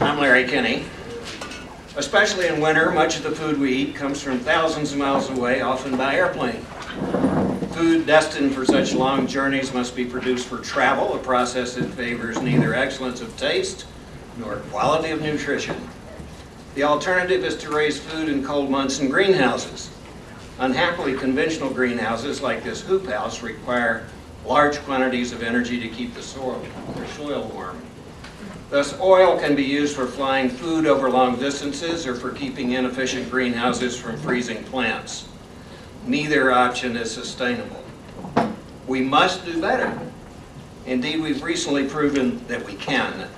I'm Larry Kinney. Especially in winter, much of the food we eat comes from thousands of miles away, often by airplane. Food destined for such long journeys must be produced for travel, a process that favors neither excellence of taste nor quality of nutrition. The alternative is to raise food in cold months in greenhouses. Unhappily, conventional greenhouses like this hoop house require large quantities of energy to keep the soil, soil warm. Thus, oil can be used for flying food over long distances or for keeping inefficient greenhouses from freezing plants. Neither option is sustainable. We must do better. Indeed, we've recently proven that we can.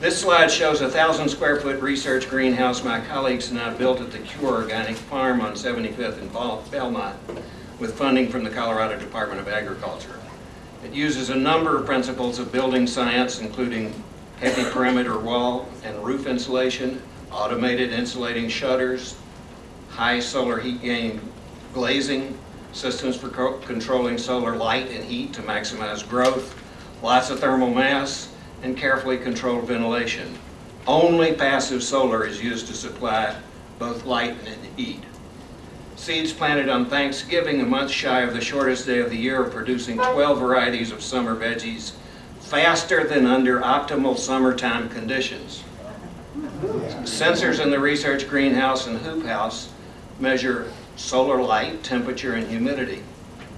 This slide shows a thousand square foot research greenhouse my colleagues and I built at the Cure Organic Farm on 75th and Valmont with funding from the Colorado Department of Agriculture. It uses a number of principles of building science, including heavy perimeter wall and roof insulation, automated insulating shutters, high solar heat gain glazing, systems for co- controlling solar light and heat to maximize growth, lots of thermal mass, and carefully controlled ventilation. Only passive solar is used to supply both light and heat. Seeds planted on Thanksgiving, a month shy of the shortest day of the year, are producing 12 varieties of summer veggies faster than under optimal summertime conditions. Sensors in the research greenhouse and hoop house measure solar light, temperature, and humidity.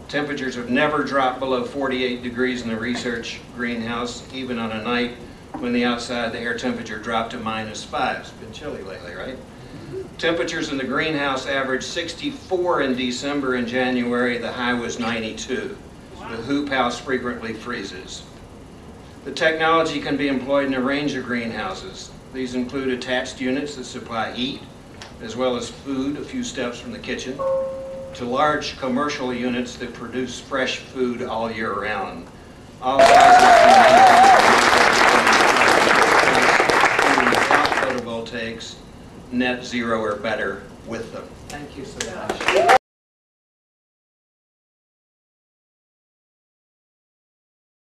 Temperatures have never dropped below 48 degrees in the research greenhouse, even on a night when the outside, the air temperature dropped to minus five. It's been chilly lately, right? Temperatures in the greenhouse averaged 64 in December and January. The high was 92. The hoop house frequently freezes. The technology can be employed in a range of greenhouses. These include attached units that supply heat, as well as food a few steps from the kitchen, to large commercial units that produce fresh food all year round. All sizes without photovoltaics, net zero or better with them. Thank you so much.